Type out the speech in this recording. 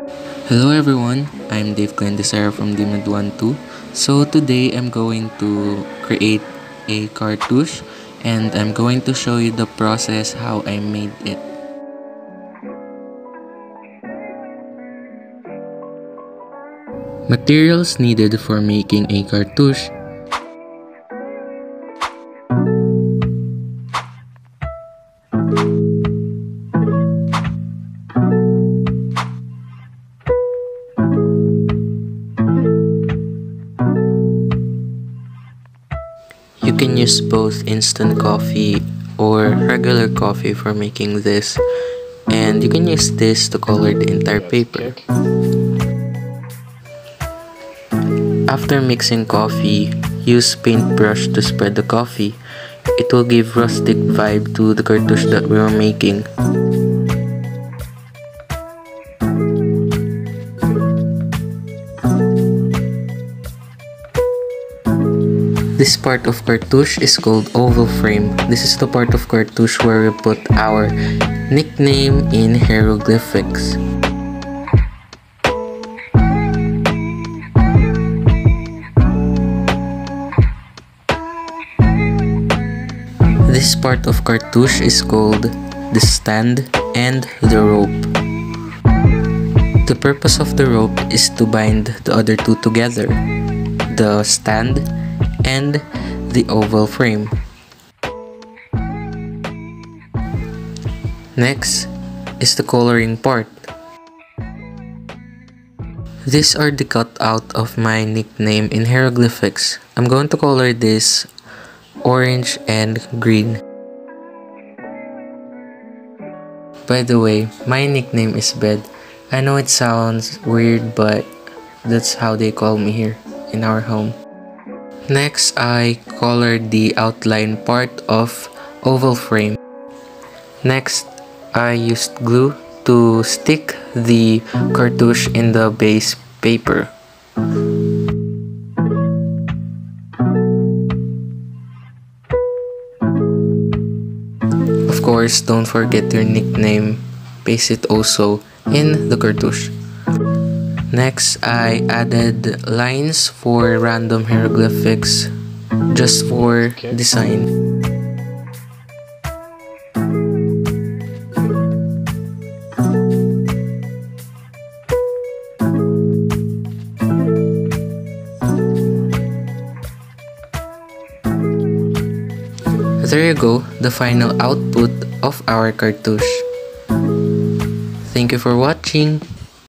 Hello everyone, I'm Dave Glendesera from Dimad12. So today I'm going to create a cartouche and I'm going to show you the process how I made it. Materials needed for making a cartouche You can use both instant coffee or regular coffee for making this and you can use this to color the entire paper. After mixing coffee, use paintbrush to spread the coffee. It will give rustic vibe to the cartouche that we are making. This part of cartouche is called oval frame. This is the part of cartouche where we put our nickname in hieroglyphics. This part of cartouche is called the stand and the rope. The purpose of the rope is to bind the other two together, the stand and the oval frame. Next is the coloring part. These are the cutout of my nickname in hieroglyphics. I'm going to color this orange and green. By the way, my nickname is Bed. I know it sounds weird but that's how they call me here in our home. Next, I colored the outline part of oval frame. Next, I used glue to stick the cartouche in the base paper. Of course, don't forget your nickname. Paste it also in the cartouche. Next, I added lines for random hieroglyphics just for design. There you go, the final output of our cartouche. Thank you for watching.